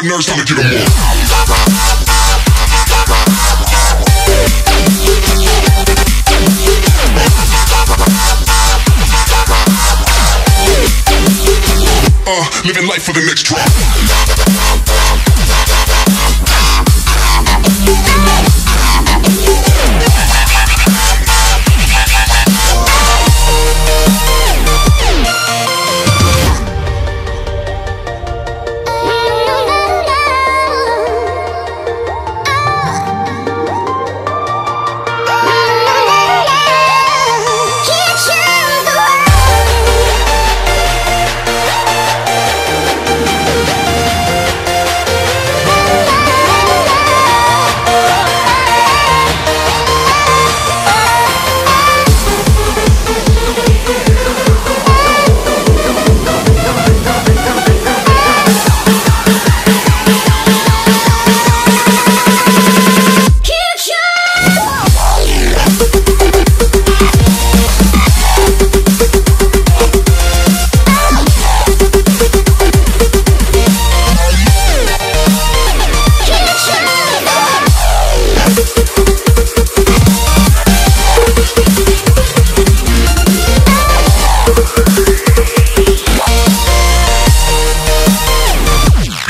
Pegboard Nerds trying to get more. Uh, living life for the next drop.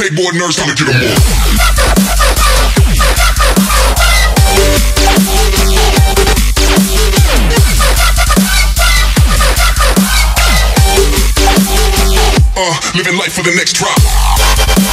Pegboard Nerds time to get them more. Uh, living life for the next drop.